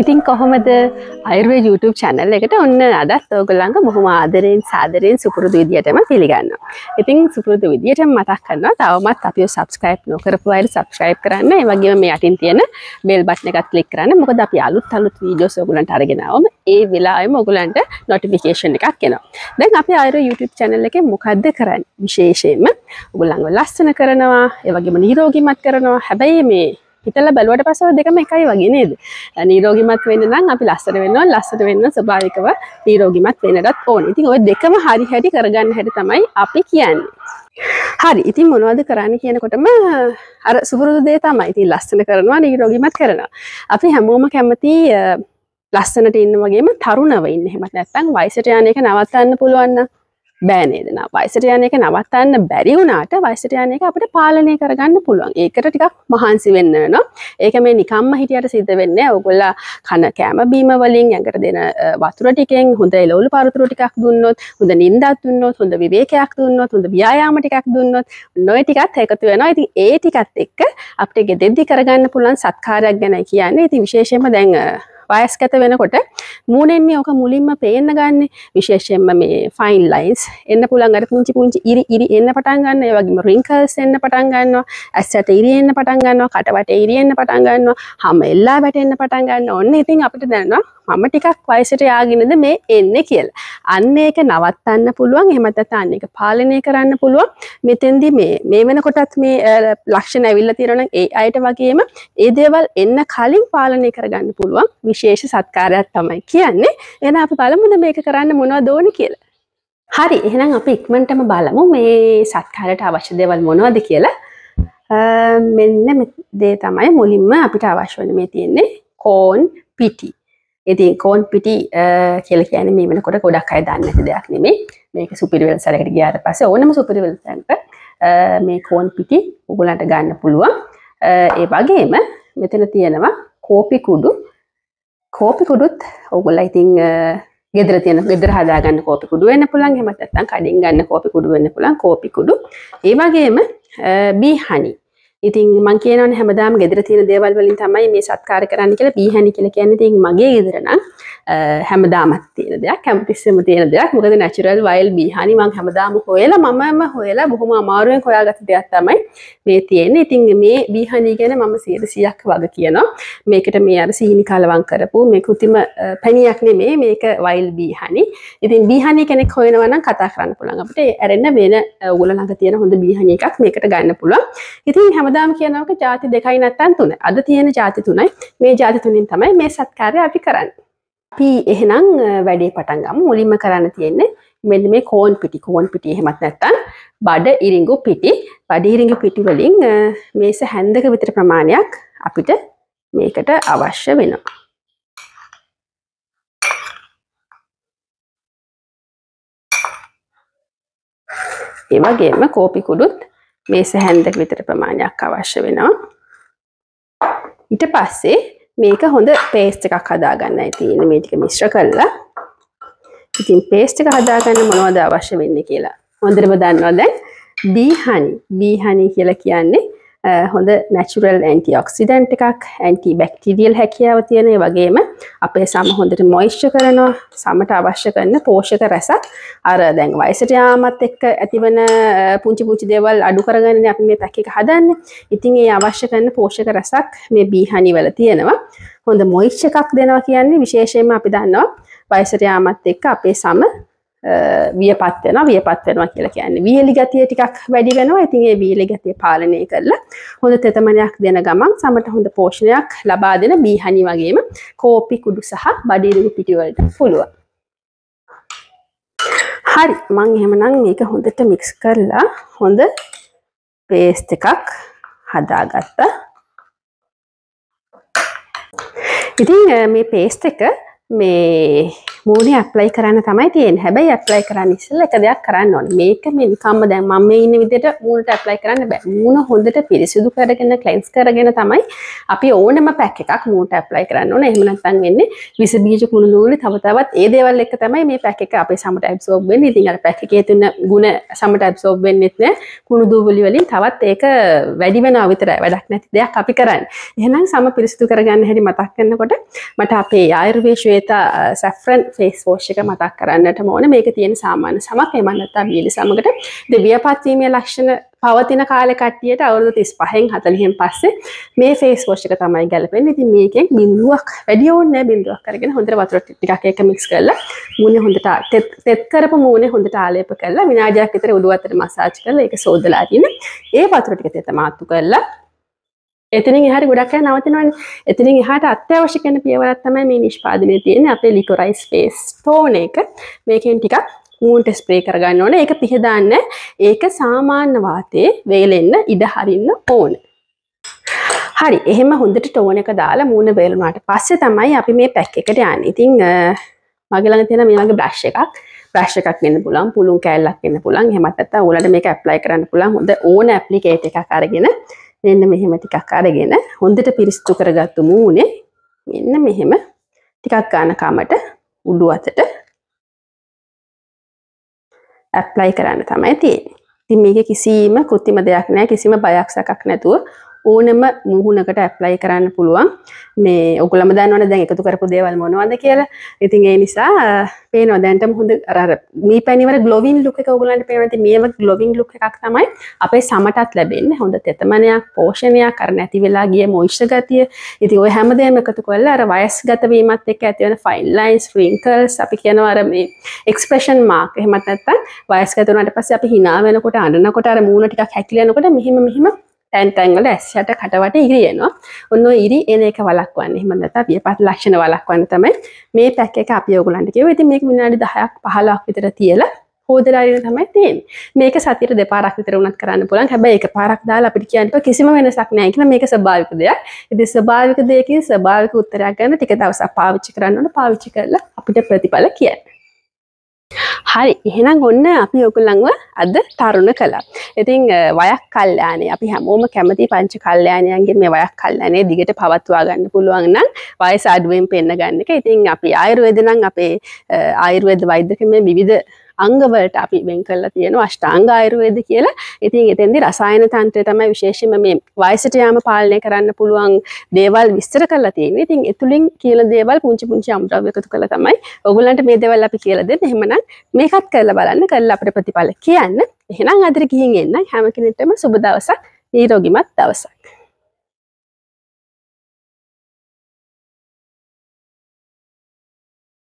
ඉතින් කොහොමද අයිර්වේ YouTube channel එකට ඔන්න අදත් ඕගොල්ලන්ග බොහොම ආදරයෙන් සාදරයෙන් සුපුරුදු විදිහටම පිළිගන්න. ඉතින් සුපුරුදු විදිහට මතක් කරනවා තවමත් අපි සබස්ක්‍රයිබ් නොකරපු අයට සබස්ක්‍රයිබ් කරන්න ඒ වගේම මේ යටින් තියෙන බෙල් බටන් එකත් ක්ලික් කරන්න. මොකද අපි අලුත් අලුත් වීඩියෝස් ඔයගොල්ලන්ට අරගෙන ආවම ඒ වෙලාවෙම ඔයගොල්ලන්ට නොටිෆිකේෂන් එකක් එනවා. දැන් අපි අයිර්වේ YouTube channel එකේ මොකද්ද කරන්නේ? විශේෂයෙන්ම ඔයගොල්ලන්ව ලස්සන කරනවා, ඒ වගේම නිරෝගීමත් කරනවා. හැබැයි මේ හිතල බැලුවට පසව දෙකම එකයි වගේ නේද? නීරෝගිමත් වෙන්න නම් අපි ලස්සට වෙන්න ලස්සට වෙන්න ස්භාවිකව නීරෝගිමත් වෙනටත් ඕන. ඉතින් ඔය දෙකම හරි හැටි කරගන්න හැට තමයි අපි කියන්නේ. හරි ඉතින් මොනවද කරන්න කියනකොටම අර සුපුරුදු දේ තමයි. ඉතින් ලස්සන කරනවා නීරෝගිමත් කරනවා. අපි හැමෝම කැමති ලස්සනට ඉන්න වගේම තරුණව ඉන්න. හෙමත් නැත්තං වයිසට යනක නවත්තන්න පුළුවන්න බෑනේදන වයිසට යන එක නවත්තන්න බැරි වුණාට වයිසට යන එක අපට පාලනය කරගන්න පුළුවන්. ඒකට ටිකක් මහන්සි වෙන්න න ඒක මේ නිකම්ම හිටියට සිද්ධ වෙන්න ඔගොල්ල කන කෑම බීම වලින් ඇඟට දෙන වතුර ටිකෙන් හොඳ එලවලු පරතුර ටිකක් දුන්නොත් හොඳ නින්දත් දුන්නොත් හොඳ විවේකයක් දුන්නොත් හොඳ ව්‍යායාම ටිකක් දුන්නොත් නොය ටිකත් එකතු වෙනවා. ඉතින් ඒ ටිකත් එක්ක අපට ගෙදෙද්දි කරගන්න පුළුවන් සත්කාරයක් ගැන කියන්නේ. ඉතින් විශේෂයෙන්ම දැන් වයස්කත වෙනකොට මූනෙන්නේ ඕක මුලින්ම පේන්න ගන්න විශේෂයෙන්ම මේ ෆයින් ලයින්ස් එන්න පුළන් අර පුංචි පුංචි ඉරි ඉරි එන්න පටන් ගන්න ඒ වගේම රින්කල්ස් එන්න පටන් ගන්නවා. ඇස්සට ඉරි එන්න පටන් ගන්නවා. කටවට ඉරි එන්න පටන් ගන්නවා. හැම එල්ලා වැටෙන්න පටන් ගන්න ඕන්න ඉතින් අපිට දැනනවා මම ටිකක් වයසට යාගෙනද මේ එන්නේ කියලා. අන්න ඒක නවත්තන්න පුළුවන් එහෙම නැත්නම් අන්න ඒක පාලනය කරන්න පුළුවන්. මෙතෙන්දි මේ මේ වෙනකොටත් මේ ලක්ෂණ ඇවිල්ලා තියෙනවා ඒ අයට වගේම ඒ දේවල් එන්න කලින් පාලනය කරගන්න පුළුවන් විශේෂ සත්කාරයක් තමයි කියන්නේ. එහෙනම් අපි බලමුද මේක කරන්න මොනවද ඕනේ කියලා. හරි එහෙනම් අපි ඉක්මනටම බලමු මේ සත්කාරයට අවශ්‍ය දේවල් මොනවද කියලා. මෙන්න දේ තමයි මුලින්ම අපිට අවශ්‍ය වෙන මේ තියෙන්නේ කෝන් පිටි. ඉතින් කෝන් පිටි කියල කියන මේ වෙනකොට ගොඩක් අය දන්න ඇති දෙයක් නෙමේ මේක සුපිරිවල් සැරකට ගියාට පස්සේ ඕනම සුපිරිවල් තැන්ට මේ කෝන් පිටි උගලන්ට ගන්න පුළුවන්. ඒ වගේම මෙතන තියෙනවා කෝපි කුඩු. කෝපි කුඩුත් ඔගොල්ල ඉතිං ගෙදර තියෙන ගෙදර හදාගන්න කෝපි කුඩු වෙන්න පුළන් හෙමත් නැත්තම් කඩින් ගන්න කෝපි කුඩු වෙන්න පුළන් කෝපි කුඩු. ඒ වගේම බීහනි ඉතින් මං කියනවනේ හැමදාම ගෙදර තියෙන දේවල් වලින් තමයි මේ සත්කාර කරන්න කියලා බීහනි කියලා කියන්නේ. ඉතින් මගේ ගෙදර නම් හැමදාමත් තියෙන දෙයක් හැමතිස්සෙම තියෙන දෙයක්. මොකද නැචරල් වයිල් බීහනි මං හැමදාම හොයලා මමම හොයලා බොහොම අමාරුවෙන් හොයාගත්ත දෙයක් තමයි මේ තියෙන්නේ. ඉතින් මේ බීහනි ගැන මම 100ක් වග කියනවා. මේකට මේ අර සීනි කලවම් කරපු මේ කෘතිම පැණියක් නෙමේ මේක වයිල් බීහනි ඉතින් බීහනි කෙනෙක් හොයනවා නම් කතා කරන්න පුළුවන්. අපිට ඇරෙන්න වෙන ඔයගොල්ලෝ ළඟ තියෙන හොඳ බීහනි එකක් මේකට ගන්න පුළුවන්. ඉතින් හැම හැමදාම කියනවක ජාති දෙකයි නැත්තන් තුන. අද තියෙන ජාති තුනයි. මේ ජාති තුනින් තමයි මේ සත්කාරය අපි කරන්න. අපි එහෙනම් වැඩේ පටන්ගම් මුලින්ම කරන්න තියෙන්නේ මෙන්න මේ කෝන් පිටි. කෝන් පිටි එහෙමත් නැත්තන් බඩ ඉරිංගු පිටි. බඩ ඉරිංගු පිටි වලින් මේස හැන්දක විතර ප්‍රමාණයක් අපිට මේකට අවශ්‍ය වෙනවා. ඒ වගේම කෝපි කුඩුත් මේ සැහැන්දක විතර ප්‍රමාණයක් අවශ්‍ය වෙනවා. ඊට පස්සේ මේක හොඳ පේස්ට් එකක් හදාගන්නයි තියෙන මේ ටික මිශ්‍ර කරලා. ඉතින් පේස්ට් එක හදාගන්න මොනවද අවශ්‍ය වෙන්නේ කියලා හොඳටම දන්නවා. දැන් බී හනි බී හනි කියලා කියන්නේ හොඳ නැචුරල් ඇන්ටි ඔක්සිඩන්ට් එකක් ඇන්ටි බැක්ටීරියල් හැකියාව තියෙන වගේම අපේ සම හොඳට මොයිශ්ච කරනවා සමට අවශ්‍ය කරන පෝෂක රැසක්. අර දැන් වයසට යාමත් එක්ක ඇතිවන පුංචි පුංචි දේවල් අඩු කරගන්න අපි මේ පැක් එක හදන්න. ඉතින් ඒ අවශ්‍ය කරන පෝෂක රැසක් මේ බීහනි වල තියෙනවා. හොඳ මොයිශ්ච එකක් දෙනවා කියන්නේ විශේෂයෙන්ම අපි දන්නවා වයසට යාමත් එක්ක අපේ සම වියපත් වෙනවා. වියපත් වෙනවා කියලා කියන්නේ වියලි ගතිය ටිකක් වැඩි වෙනවා. ඉතින් ඒ වියලි ගතිය පාලනය කරලා හොඳ තෙතමනයක් දෙන ගමන් සමට හොඳ පෝෂණයක් ලබා දෙන බීහනි වගේම කෝපි කුඩු සහ බඩිරුගු පිටි වලට පුළුවන්. හරි. මං එහෙමනම් මේක හොඳට මික්ස් කරලා හොඳ පේස්ට් එකක් හදාගත්තා. ඉතින් මේ පේස්ට් එක මේ මූණේ ඇප්ලයි කරන්න තමයි තියෙන්නේ. හැබැයි ඇප්ලයි කරන්න ඉස්සෙල්ලා එක දෙයක් කරන්න ඕනේ. මේක මේ නිකම්ම දැන් මම මේ ඉන්න විදිහට මූණට ඇප්ලයි කරන්න බෑ. මූණ හොඳට පිරිසිදු කරගෙන ක්ලෙන්ස් කරගෙන තමයි අපි ඕනම පැක් එකක් මූණට ඇප්ලයි කරන්න ඕනේ. එහෙම නැත්නම් වෙන්නේ විස බීජ කුණු නූලි තව තවත් ඒ දේවල් එක්ක තමයි මේ පැක් එක අපේ සමට ඇබ්සෝබ් වෙන්නේ. ඉතින් අර පැක් එකේ තියෙන ಗುಣ සමට ඇබ්සෝබ් වෙන්නෙත් නෑ. කුණු දූවිලි වලින් තවත් ඒක වැඩි වෙනවා විතරයි. වැඩක් නැති දෙයක් අපි කරන්නේ. එහෙනම් සම පිරිසිදු කරගන්න හැටි මතක් කරනකොට මට අපේ ආයුර්වේද ශ්වේතා සැෆ්‍රන් ෆේස් වෝෂ් එක මතක් කරන්නට ඕන මේක තියෙන සාමාන්‍ය සමක් එහෙම නැත්නම් බීලි සමකට දෙවියපත් වීමේ ලක්ෂණ පවතින කාලෙ කට්ටියට අවුරුදු 35න් 40න් පස්සේ මේ ෆේස් වොෂ් එක තමයි ගැලපෙන්නේ. ඉතින් මේකෙන් බිඳුවක් වැඩි ඕනේ බිඳුවක් අරගෙන හොඳට වතුර ටිකක් එක මික්ස් කරලා මූණේ හොඳට තෙත් කරපු මූණේ හොඳට ආලේප කරලා විනාඩියක් විතර උඩු අතට මසාජ් කරලා ඒක සෝදලා අරින්න. ඒ වතුර ටික තෙත මාත්තු කරලා එතනින් එහාට ගොඩක් අය නවතිනවනේ. එතනින් එහාට අත්‍යවශ්‍ය කරන පියවරක් තමයි මේ නිෂ්පාදනයේ තියෙන්නේ. අපේ ලිකොරයිස් ෆේස් ටෝන් එක. මේකෙන් ටිකක් මූන්ට ස්ප්‍රේ කරගන්න ඕන. ඒක පිහදාන්න ඒක සාමාන්‍ය වාතයේ වේලෙන්න ඉඩ හරින්න ඕන. හරි. එහෙම හොඳට ටෝන එක දාලා මූුණ වේලුනාට පස්සේ තමයි අපි මේ පැක් එකට යන්න. ඉතිං මගලඟ තියෙන මේ වගේ බ්‍රශ් එකක්. බ්‍රශ් එකක් වෙන්න පුළුවන් පුළුන් කෑල්ලක් වෙන්න පුළුවන්. එහෙමත් නැත්නම් ඕලට මේක ඇප්ලයි කරන්න පුළුවන්. හොඳ ඕන ඇප්ලිකේට් එකක් අරගෙන මෙන්න මෙහෙම ටිකක් අරගෙන හොඳට පිරිසිදු කරගත්තු මූණේ මෙන්න මෙහෙම ටිකක් ගන්න කමට උඩු අතට ඇප්ලයි කරන්න තමයි තියෙන්නේ. ඉතින් මේක කිසිම කෘත්‍රිම දෙයක් නෑ කිසිම බයක් සැකක් නැතුව ඕනම මුහුණකට ඇප්ලයි කරන්න පුළුවන් මේ ඔගොල්ලම දන්නවනේ දැන් එකතු කරපු දේවල් මොනවද කියලා. ඉතින් ඒ නිසා පේනවා දැන්ටම හොඳ අර මේ පැණිවර ග්ලෝවින් ලුක් එක ඔයගොල්ලන්ට පේනවා. ඉතින් මේව ග්ලෝවින් ලුක් එකක් තමයි අපේ සමටත් ලැබෙන්නේ. හොඳ තෙතමනයක්, පෝෂණයක්, අර නැති වෙලා ගිය මොයිස්චර් ගතිය. ඉතින් ওই හැමදේම එකතු කරලා අර වයස්ගත වීමත් එක්ක ඇති වෙන ෆයින් ලයින්ස්, රින්කල්ස් අපි කියනවා අර මේ එක්ස්ප්‍රෙෂන් මාක්. එහෙමත් නැත්නම් වයස්ගත වුණාට පස්සේ අපි hina වෙනකොට අඬනකොට අර මූණ ටිකක් හැකිලෙනකොට මෙහිම මෙහිම තැන් තැන්වල ඇස්යට කටවට ඉරියනවා ඔන්න ඉරි එන එක වලක්වන්න එහෙම නැත්නම් පියපත් ලක්ෂණ වලක්වන්න තමයි මේ පැක් එක අපි ඔයගලන්ට කිව්වා. ඉතින් මේක විනාඩි 10ක් 15ක් විතර තියලා හෝදලා අරින තමයි තියෙන්නේ. මේක සතියට දෙපාරක් විතර වුණත් කරන්න පුළුවන්. හැබැයි එකපාරක් දාලා අපිට කියන්න කිසිම වෙනසක් නැහැ කියලා මේක ස්වභාවික දෙයක්. ඉතින් ස්වභාවික දෙයකින් ස්වභාවික උත්තරයක් ගන්න ටික දවසක් පාවිච්චි කරන්න ඕන. පාවිච්චි කරලා අපිට ප්‍රතිඵල කියන්න. හරි එහෙනම් ඔන්න අපි ඔකුල්ලංව අද තරුණ කළා. ඉතින් වයක් කල්්‍යයානේ අපි හැමෝම කැමති පංච කල්්‍යයානයන්ගේ මේ වයක් කල්යනේ දිගට පවත්වා ගන්න පුළුවන් නම් වයස අඩුවෙන් පෙන්න්න ගන්න එක ඉතින් අපි ආයුර්වේදනම් අපේ ආයුර්වේද වෛද්‍යකම විවිධ අංගවලට අපි වෙන් කරලා තියෙන අෂ්ටාංග ආයුර්වේද කියලා. ඉතින් එතෙන්දි රසායන තන්ත්‍රය තමයි විශේෂයෙන්ම මේ වයසට යාම පාලනය කරන්න පුළුවන් දේවල් විස්තර කරලා තියෙන්නේ. ඉතින් එතුලින් කියලා දේවල් පුංචි පුංචි අමුද්‍රව්‍ය එකතු කරලා තමයි ඔයගොල්ලන්ට මේ දේවල් අපි කියලා දෙන්නේ. එහෙමනම් මේකත් කරලා බලන්න කරලා අපිට ප්‍රතිඵල කියන්න. එහෙනම් අදට ගිහින් එන්න හැම කෙනෙක්ටම සුබ දවසක් නිරෝගිමත් දවසක්.